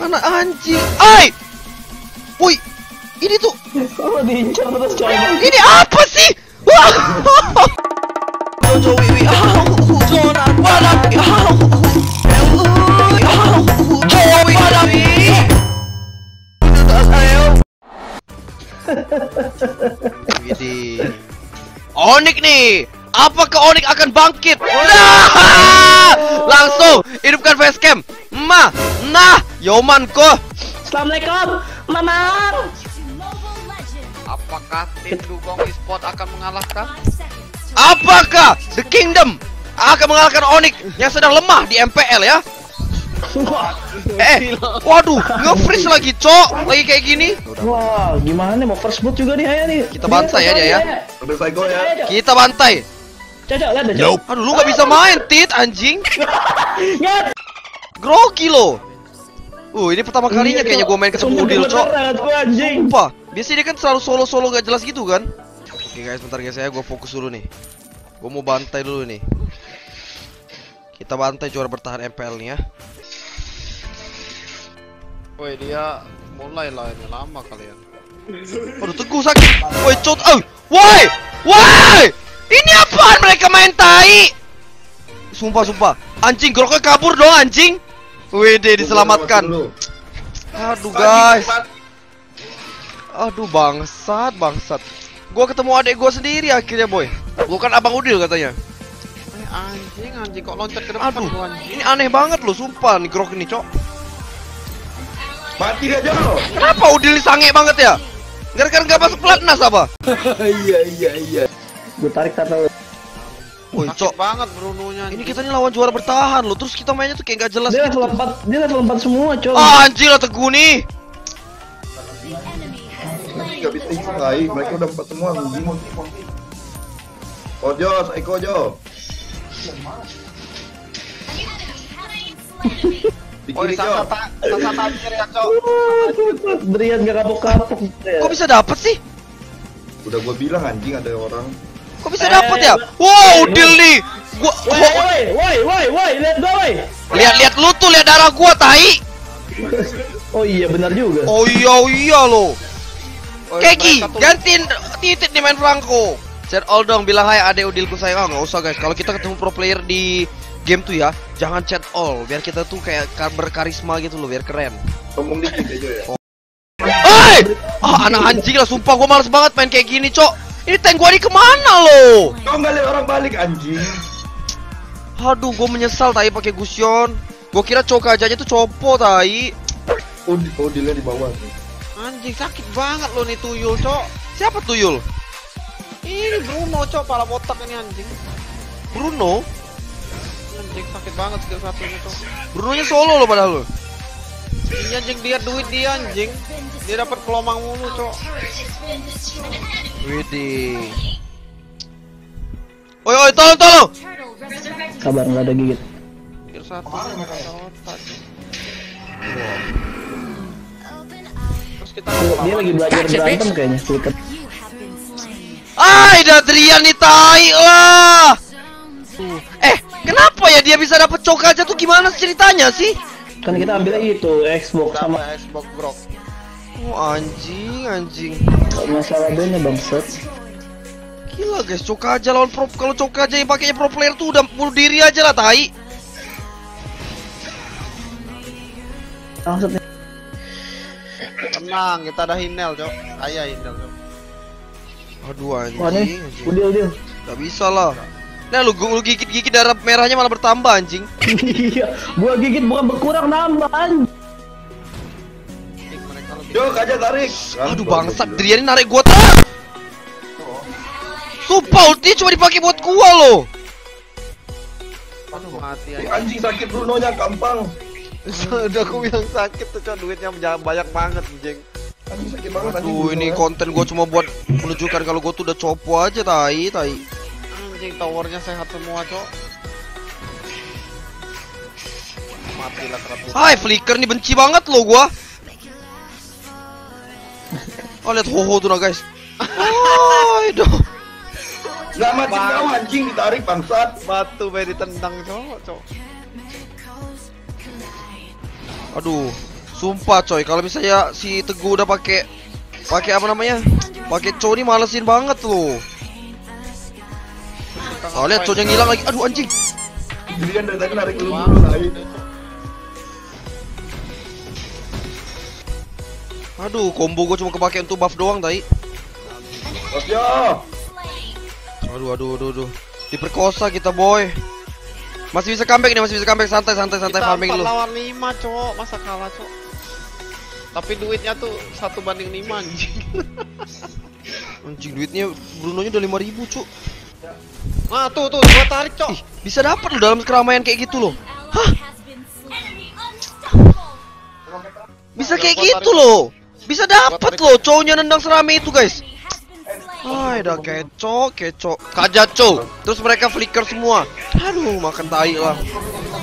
Anak anjing. Ai! Woi, ini tuh Kalau diincar terus coba. ini apa sih? Wah! Onik nih. Apakah Onik akan bangkit? Nah! Langsung hidupkan facecam. Ma, nah, Yoman ko. Assalamualaikum, Mamang. Apakah tim Dugong Esport akan mengalahkan? Apakah The Kingdom akan mengalahkan Onyx yang sedang lemah di MPL ya? Wah, Eh, waduh, nge-freeze lagi, cok. Lagi kayak gini. wah, gimana nih mau first boot juga nih ayah nih. Kita bantai ya dia ya. Udah psycho ya. Kita bantai. Cocok lihat deh. Cok. Aduh, lu nggak bisa main, Tit, anjing. Grogi lo. Uh, ini pertama kalinya kayaknya gue main ketemu Sumpah Udil, cok. Sumpah, biasanya dia kan selalu solo-solo gak jelas gitu kan? Oke guys, bentar guys ya, gue fokus dulu nih. Gue mau bantai dulu nih. Kita bantai juara bertahan MPL nih ya. Woi dia mulai lah ini lama kalian. Waduh, teguh sakit. Woi, cot, oh, woi, woi! Ini apaan mereka main tai? Sumpah, sumpah. Anjing, groknya kabur dong anjing Wede, diselamatkan Aduh guys Aduh bangsat, bangsat Gua ketemu adik gua sendiri akhirnya boy Gua kan abang Udil katanya Eh anjing anjing kok loncat ke depan Aduh, gua anjing. ini aneh banget loh, sumpah nih grok ini, cok. Mati dia Jo. Kenapa Udil sange banget ya? Gara-gara nggak masuk pelatnas apa? Iya iya iya. Gue tarik kata Woi, Sakit cok. banget Brunonya. Ini kita nih lawan juara bertahan loh, terus kita mainnya tuh kayak nggak jelas dia gitu. level 4, dia level 4 semua, Cok. Ah, anjir lah teguh nih. Gak bisa isi lagi. Mereka udah empat semua anjing. Oh Jo, psycho Jo. Di Woi kiri Jo. sasa tak sasa tajir ya cok. Drian gak kapok-kapok ya. Kok bisa dapet sih? Udah gua bilang anjing ada orang. Kok bisa Eh, dapet ya? eh, Wow, Udil nih. Gua Woi, woi, woi, woi, woi, lihat gua, woi. lihat-lihat lu tuh lihat darah gua tai. Oh iya, benar juga. Oh iya oh iya lo. Keki, mereka tuh- gantiin titik nih main Franco. Set all dong, bilang hai adek udilku sayang. Ah, nggak usah guys. Kalau kita ketemu pro player di game tuh ya, jangan chat all. Biar kita tuh kayak kar- berkarisma gitu loh, biar keren. Ngomong dikit aja ya. Hei! Ah, anak anjing lah, sumpah gua males banget main kayak gini, cok. Ini tank gua di ke mana lo? Kau nggak lihat orang balik anjing. Aduh, gua menyesal tai pakai Gusion. Gua kira cok aja tuh copo tai. Oh, di, oh dia di bawah. Anjing sakit banget lo nih tuyul cok. Siapa tuyul? Ini Bruno cok pala botak ini anjing. Bruno? Anjing sakit banget skill satunya cok. Brunonya solo lo padahal lo. Ini anjing dia duit dia anjing. Dia dapat kelomang mulu cok. Widih. Oi, oi, tolong, tolong. Kabar nggak ada gigit. Skill satu. Terus kita Dia, dia lagi belajar berantem kayaknya, seliket. Ay, Dadrian nih tai lah. Eh, kenapa ya dia bisa dapet cok aja tuh gimana ceritanya sih? Kan kita ambilnya itu Xbox sama sama Xbox Grok. Oh, anjing, anjing. masalah bandnya bangsat. Gila guys, cok aja lawan pro kalau cok aja yang pakainya pro player tuh udah bunuh diri aja lah tai. Nih. Tenang, kita ada Hinel cok. Ayah Hinel cok. Aduh anjing. udil udil. Gak bisa lah. Nah lu, lu gigit-gigit darah merahnya malah bertambah anjing. Iya, gua gigit bukan berkurang nambah anjing. Anjing, mereka lebih Jo, aja tarik. Aduh bangsat, Drian ini narik gua tuh. Sumpah ulti cuma dipakai buat gua loh. Aduh mati aja. Anjing sakit Bruno nya gampang. Udah aku bilang sakit tuh cok duitnya banyak banget anjing. Anjing sakit banget anjing. Aduh ini ya. konten gua cuma buat menunjukkan kalau gua tuh udah copo aja tai tai. Anjing towernya sehat semua cok. Matilah keratus. Hai flicker nih benci banget loh gua. Oh lihat hoho tuh nah guys. Oh, itu. Selamatin kau anjing ditarik bangsat. Batu bayi ditendang cok cok. Aduh, Sumpah coy, kalau misalnya si Teguh udah pakai pakai apa namanya? Pakai Cho ini malesin banget loh. Oh, lihat yang hilang lagi. Aduh anjing. Jadi kan dari tadi narik lu dulu lagi. Aduh, combo gue cuma kepake untuk buff doang tadi. Yo. Aduh, aduh, aduh, aduh. Diperkosa kita boy. Masih bisa comeback nih, masih bisa comeback santai, santai, santai Kita farming dulu. lawan lima cowok, masa kalah cowok. Tapi duitnya tuh satu banding lima anjing. Anjing duitnya Bruno nya udah 5000 cuk. Nah tuh tuh, gua tarik cok. Ih, bisa dapat loh dalam keramaian kayak gitu loh. Hah? Bisa kayak gitu loh. Bisa dapat loh cowoknya nendang serame itu guys. Hai dah keco, keco. Kajaco. Terus mereka flicker semua. Aduh, makan tai lah.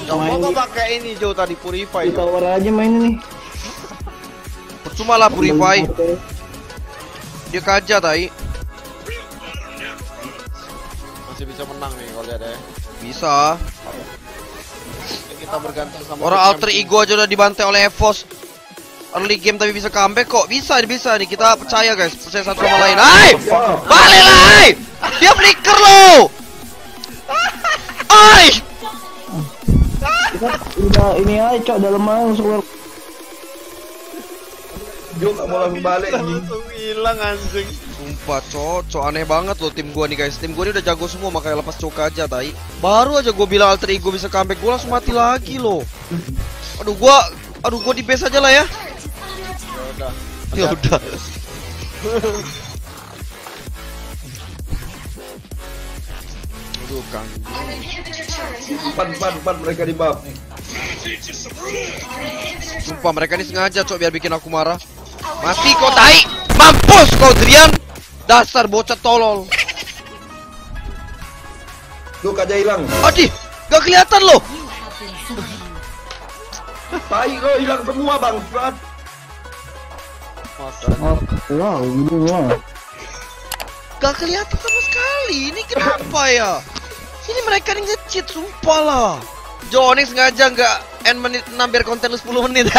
Coba gua pakai ini Jo tadi purify. Jo. Ditawar aja main ini. Percuma lah purify. Dia kaja tai. Masih bisa menang nih kalau lihat ya. Bisa. Kita bergantung sama Orang alter ego aja udah dibantai oleh Evos. Early game tapi bisa comeback kok. Bisa, bisa nih. Kita percaya guys. Percaya satu sama lain. Hai! Balik lah! Dia flicker loh! Hai! Udah ini aja cok dalam mau masuk keluar. Nggak mau langsung balik anjing. Langsung hilang anjing. Sumpah, cok, cok aneh banget loh tim gua nih guys. Tim gua ini udah jago semua makanya lepas cok aja, tai. Baru aja gua bilang alter ego bisa comeback, gua langsung mati lagi loh. Aduh, gua aduh gua di base aja lah ya. Ya udah. Ya udah. Aduh, Kang. Empat empat empat mereka di buff. Sumpah mereka ini sengaja cok biar bikin aku marah. Mati kau tai. Mampus kau Drian. Dasar bocah tolol. Tuh kaja hilang. Aduh, gak kelihatan loh. Tai lo hilang semua bang. Oh, wow, ya. Gak kelihatan sama sekali. Ini kenapa ya? Ini mereka nih nge-cheat sumpah lah. Johnny sengaja nggak end menit 6 biar konten lu 10 menit.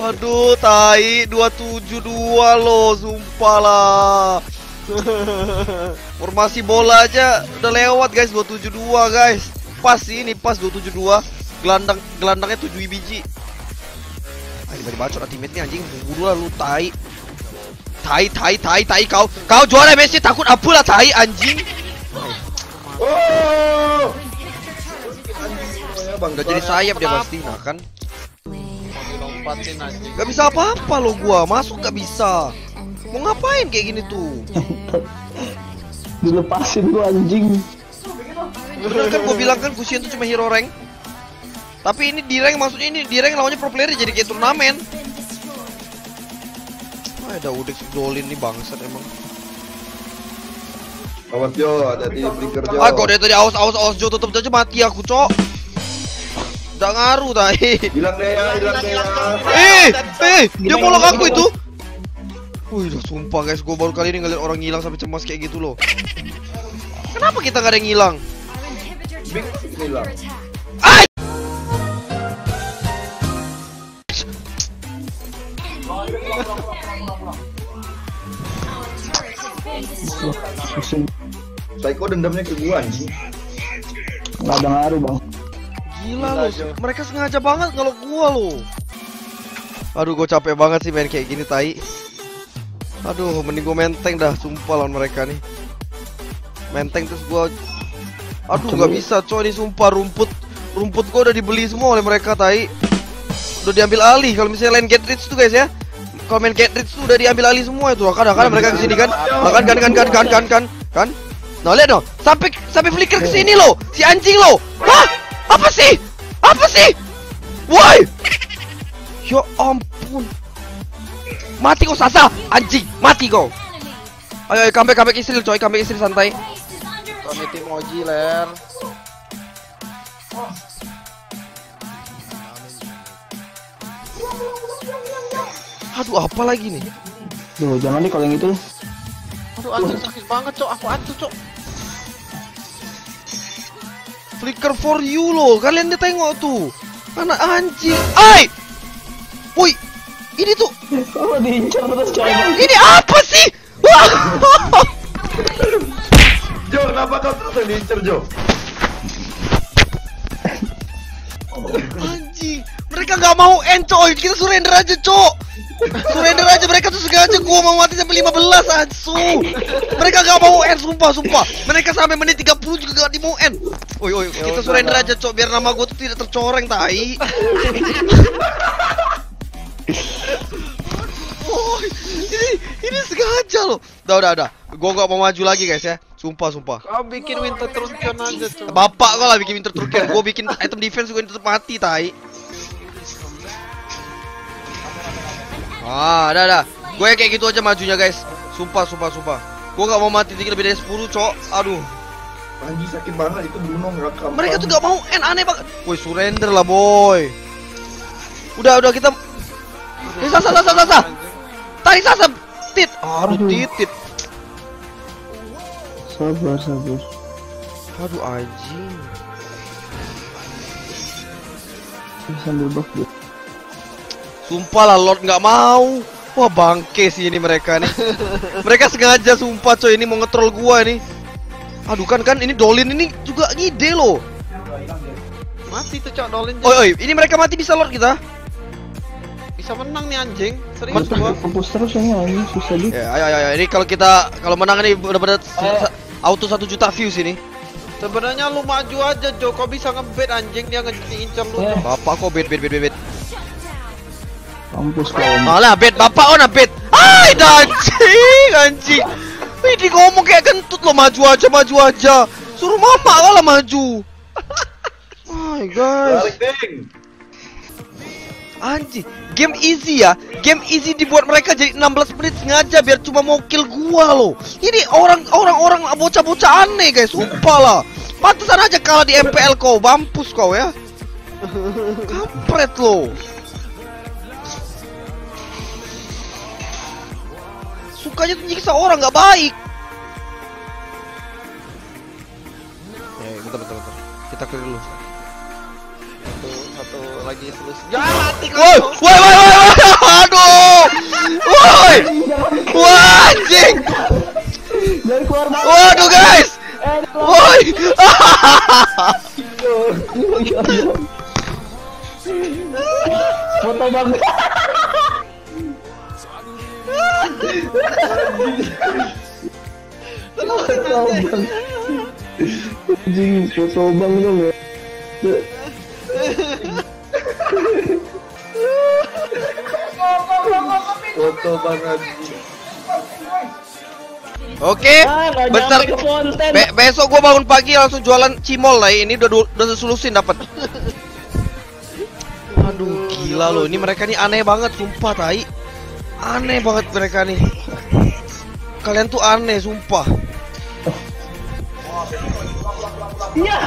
Aduh, tai 272 loh, sumpah lah. Formasi bola aja udah lewat guys 272 guys. Pas sih ini pas 272. Gelandang gelandangnya 7 biji. Ah, tiba bacot ultimate nih anjing. Buru lah lu tai. Tai tai tai tai kau. Kau juara Messi takut apa lah tai anjing. Oh. Ya, bang. Udah jadi sayap dia pasti nah kan. Dilompatin anjing. Gak bisa apa-apa lo gua, masuk gak bisa. Mau ngapain kayak gini tuh? Dilepasin gua anjing. Bener kan gua bilang kan Kusian tuh cuma hero rank. Tapi ini di rank maksudnya ini di rank lawannya pro player jadi kayak turnamen. Ah, ada udah Dolin nih bangsat emang. Awas Jo, ada di flicker Jo. Ah, kok dari tadi awas awas awas Jo tutup aja mati aku, Cok. Udah ngaruh tai. Hilang deh ya, hilang deh ya. Eh, eh, dia molok aku itu. Wih, udah sumpah guys, gua baru kali ini ngeliat orang ngilang sampai cemas kayak gitu loh. Kenapa kita gak ada yang ngilang? Big hilang. Ay! Pusing. Psycho dendamnya ke gua anjing. Nggak ada ngaruh bang. Gila lo, mereka sengaja banget kalau gua loh. Aduh, gua capek banget sih main kayak gini tai. Aduh, mending gua menteng dah sumpah lawan mereka nih. Menteng terus gua Aduh, nggak bisa coy ini sumpah rumput rumput gua udah dibeli semua oleh mereka tai. Udah diambil alih kalau misalnya lain get rich tuh guys ya. Kalau main get rich tuh udah diambil alih semua itu. Kadang-kadang mereka ke sini kan. Nah, kan kan kan kan kan kan kan. kan. Nah, lihat dong. Sampai sampai flicker ke sini loh. Si anjing loh. Hah? Apa sih? Apa sih? Woi! Ya ampun. Mati kau Sasa, anjing, mati kau. Ayo, ayo comeback comeback istri coy, comeback istri santai. Tony tim Oji ler. Aduh, apa lagi nih? Duh, jangan nih kalau yang itu. Aduh anjing sakit banget cok, aku atuh cok. Flicker for you loh. Kalian dia tengok tuh. Anak anjing. Ai! Woi, ini tuh diincar terus coba. ini apa sih? Jo, kenapa kau terus yang diincer Jo? Anjing, mereka nggak mau end coy. Kita surrender aja, cok. Surrender aja mereka tuh sengaja gua mau mati sampai 15 ansu. Mereka nggak mau end sumpah, sumpah. Mereka sampai menit 30 juga nggak mau end. Oi, oi, kita surrender aja, cok, biar nama gua tuh tidak tercoreng tai. Oh, ini ini sengaja loh. Udah, udah, udah. Gua nggak mau maju lagi guys ya. Sumpah, sumpah. Kau bikin winter terus aja tuh. Bapak kau lah bikin winter turkian, gue bikin item defense gue tetap mati tai. Ah, dah dah. Gue kayak gitu aja majunya guys. Sumpah, sumpah, sumpah. Gue gak mau mati tinggi lebih dari 10 cok. Aduh. Anjing sakit banget itu Bruno ngerekam. Mereka tuh gak mau end aneh banget. Woi surrender lah boy. Udah udah kita. Eh, sasa sasa sasa. Tarik sasa. Tit. Aduh titit. Sabar sabar. Aduh anjing. Sambil dia. Sumpah lah Lord nggak mau. Wah bangke sih ini mereka nih. mereka sengaja sumpah coy ini mau ngetrol gua nih. Aduh kan kan ini Dolin ini juga ngide loh. Mati tuh cok dolin. Oi oi, ini mereka mati bisa Lord kita. Bisa menang nih anjing. Serius gua. kampus terus ini anjing susah di. Ya ayo ayo, ayo. ini kalau kita kalau menang ini benar-benar se- auto satu juta views ini. Sebenarnya lu maju aja Jo, kau bisa ngebet anjing dia ngincer lu. Eh. Bapak kok bet bet bet bet bet. Kampus kau. Malah bet bapak oh nah bet. Ay anjing anjing. Ini ngomong kayak kentut lo maju aja maju aja. Suruh mama kalah maju. My guys. Anjing, game easy ya. Game easy dibuat mereka jadi 16 menit sengaja biar cuma mau kill gua loh. Ini orang orang orang bocah-bocah aneh guys, sumpah lah. Pantesan aja kalah di MPL kau, mampus kau ya. Kampret lo. Sukanya tuh nyiksa orang nggak baik. Eh, bentar, bentar, bentar. Kita clear dulu. Satu, satu lagi selesai. Ya mati kau. Woi, woi, woi, woi, woi, aduh, woi, wah anjing, waduh guys, woi, Foto bang. Foto bang. Anjing, foto bang dong ya. Foto banget. Oke, Ah, konten. Be- besok gua bangun pagi langsung jualan cimol lah, ini udah udah solusin dapat. Aduh, gila loh, ini mereka nih aneh banget, sumpah tai, aneh banget mereka nih. Kalian tuh aneh, sumpah. Iya.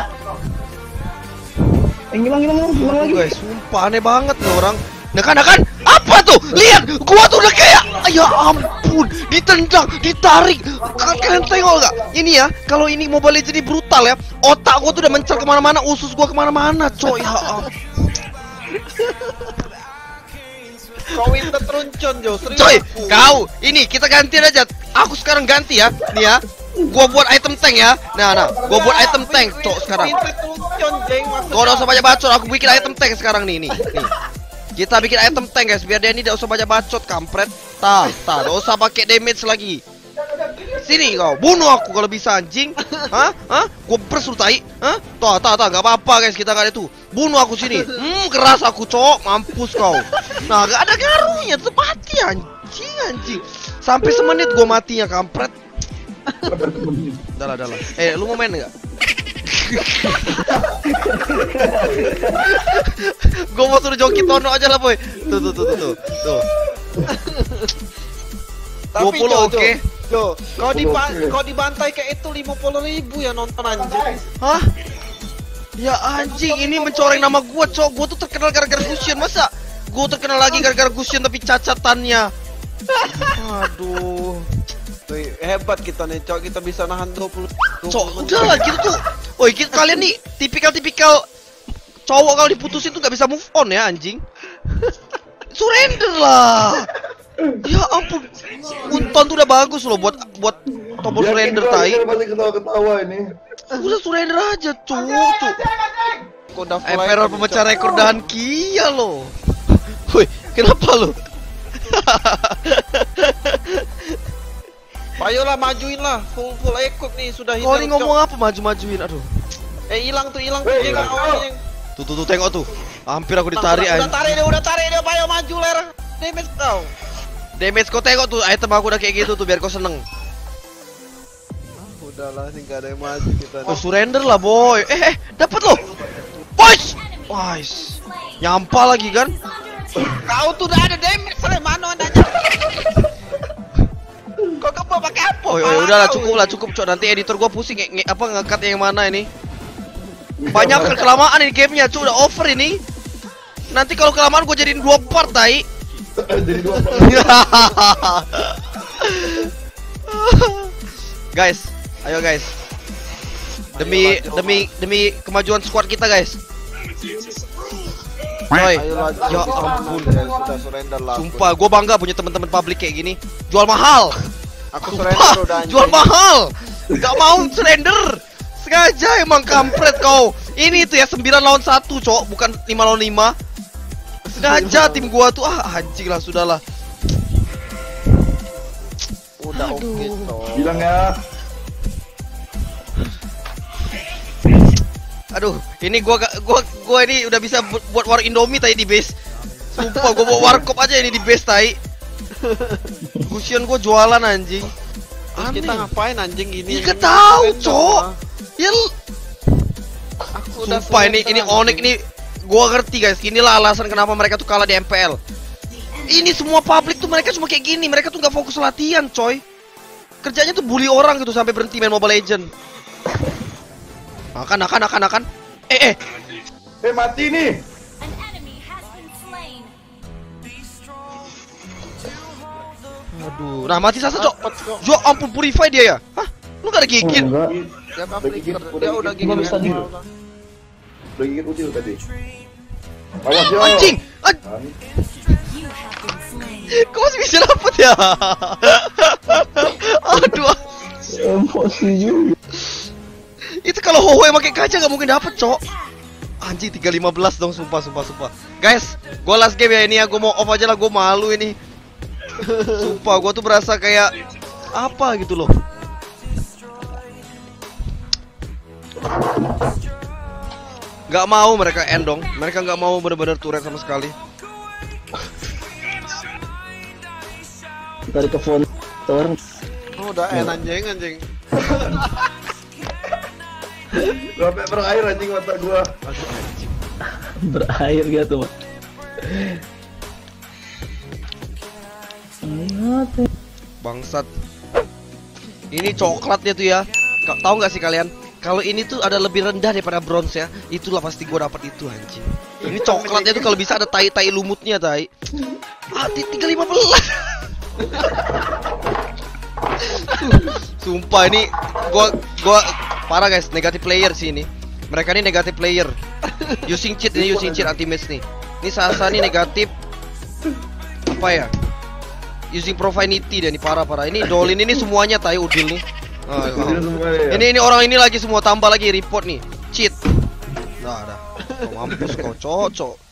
Eh, hilang, hilang, hilang, hilang lagi. Guys, sumpah aneh banget nih orang. Nah kan, nah kan, apa tuh? Lihat, gua tuh udah kayak, ya ampun, ditendang, ditarik. Ka- Kalian tengok gak? Ini ya, kalau ini Mobile Legends ini brutal ya. Otak gua tuh udah mencar ke mana-mana, usus gua ke mana-mana, coy. Ya ampun. Kau winter teruncun Jo, serius. Coy, aku. kau, ini kita gantiin aja. Aku sekarang ganti ya, nih ya. Gua buat item tank ya. Nah, nah, gua buat item tank, cok sekarang. Kau udah usah banyak bacot, aku bikin item tank sekarang nih, nih, nih. Kita bikin item tank guys, biar dia ini tidak usah banyak bacot, kampret. Tah, tah, tidak usah pakai damage lagi. Sini kau, bunuh aku kalau bisa anjing. Hah? Hah? Gua pers lu tai. Hah? Tuh, tah, enggak apa-apa guys, kita gak ada itu. Bunuh aku sini. Hmm, keras aku, cok. Mampus kau. Nah, gak ada ngaruhnya, tetep mati anjing, anjing. Sampai semenit gua matinya, kampret. Dalah, dalah. Eh, lu mau main enggak? Gue mau suruh joki tono aja lah boy Tuh tuh tuh tuh tuh, tuh. Tapi 20, Jo, oke. Jo, Jo, kau di kau dibantai kayak itu 50 ribu ya nonton anjing. Hah? Ya anjing ini mencoreng nama gua cok Gua tuh terkenal gara-gara Gusion Masa gua terkenal lagi gara-gara Gusion tapi cacatannya Aduh Tuh, hebat kita nih, Cok. Kita bisa nahan 20 Cok udah lah gitu tuh Woi, kita kalian nih tipikal-tipikal cowok kalau diputusin tuh gak bisa move on ya anjing. Surrender lah. Ya ampun. Unton tuh udah bagus loh buat buat tombol surrender tai. ketawa-ketawa ini. Udah surrender aja. Kok udah fly Emperor pemecah rekor dan Kia lo. Woi, kenapa lo? Ayolah majuin lah, full full ekor nih sudah Kau ini hilang. ngomong apa maju-majuin? Aduh. Eh hilang tuh hilang tuh hilang hilang. awalnya. Tuh tuh tuh tengok tuh. Hampir aku ditarik udah, udah tarik dia, udah tarik dia, ayo maju ler. Damage kau. Damage kau tengok tuh item aku udah kayak gitu tuh biar kau seneng. Udahlah, ini gak ada yang maju kita. Oh surrender lah boy. Eh eh dapat lo. Boys. Wais. Nyampa lagi kan? Kau tuh udah ada damage, anda aja. Kau kepo pakai apa? Oh, oh udahlah cukup lah cukup cok nanti editor gua pusing nge, nge- apa ngekat yang mana ini. Banyak kan kelamaan ini gamenya cok udah over ini. Nanti kalau kelamaan gua jadiin dua part tai. Jadi dua guys, ayo guys. Demi demi demi kemajuan squad kita guys. Coy, ya ampun. Sumpah, gue bangga punya teman-teman publik kayak gini. Jual mahal. Aku Sumpah, surrender udah anjing. jual mahal. Gak mau surrender. Sengaja emang kampret kau. Ini tuh ya 9 lawan 1, cok, bukan 5 lawan 5. Sengaja tim gua tuh ah anjing lah sudahlah. Udah oke, Cok. Bilang ya. Aduh, ini gua gua gua ini udah bisa bu- buat war Indomie tadi di base. Sumpah gua bawa warkop aja ini di base tai. Kusion gua jualan anjing. Aneh. kita ngapain anjing gini? Ya, nggak tahu, Cok. Ya Aku udah Sumpah ini ini. Onyx nih gua ngerti guys. Inilah alasan kenapa mereka tuh kalah di MPL. Ini semua publik tuh mereka cuma kayak gini, mereka tuh nggak fokus latihan, coy. Kerjanya tuh bully orang gitu sampai berhenti main Mobile Legend. Akan akan akan akan. Eh eh, Eh mati nih. Aduh. Nah, mati sasa, Cok. Jo, ampun purify dia ya. Hah? Lu gak ada gigit? Enggak. Dia Udah gigit, dia udah udah gigit. gigit. Gua bisa manual. Udah gigit util tadi. Awas yo. Anjing! An You have been slain. Kok masih bisa dapet ya? aduh. Emosi juga. Itu kalau yang pakai kaca gak mungkin dapet, Cok. Anjing 315 dong sumpah sumpah sumpah. Guys, gua last game ya ini ya. Gua mau off aja lah, gua malu ini. Sumpah, gua tuh berasa kayak apa gitu loh. Gak mau mereka end dong. Mereka gak mau bener-bener turret sama sekali. Tarik ke phone. Orang Oh, udah end anjing anjing. Sampai berair anjing mata gua. berair gitu, Pak. Bangsat. Ini coklatnya tuh ya. Tahu nggak sih kalian? Kalau ini tuh ada lebih rendah daripada bronze ya. Itulah pasti gua dapat itu anjing. Ini coklatnya tuh kalau bisa ada tai-tai lumutnya tai. Ah, ti- 315. Sumpah ini gua gua parah guys, negatif player sih ini. Mereka ini negatif player. Using cheat ini using cheat anti match nih. Ini Sasa nih negatif apa ya? Using profanity dia nih parah-parah. Ini Dolin ini semuanya tai udil nih. Ah. semua ya. Ini ini orang ini lagi semua tambah lagi report nih. Cheat. Nah, dah. Kau mampus kau cocok.